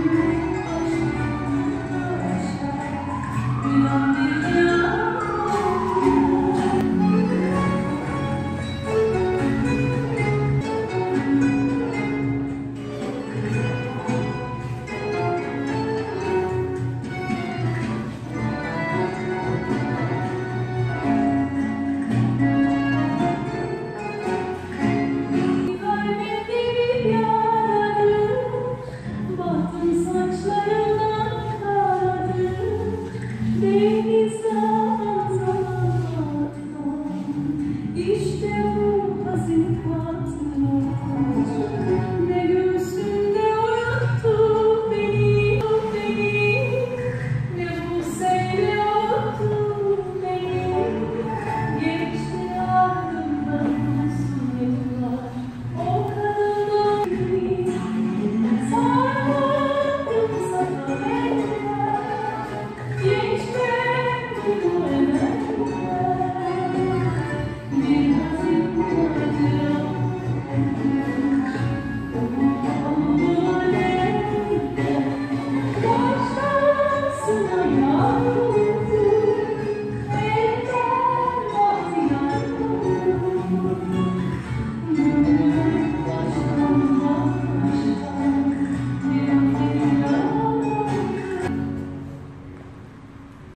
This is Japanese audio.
Thank you. me.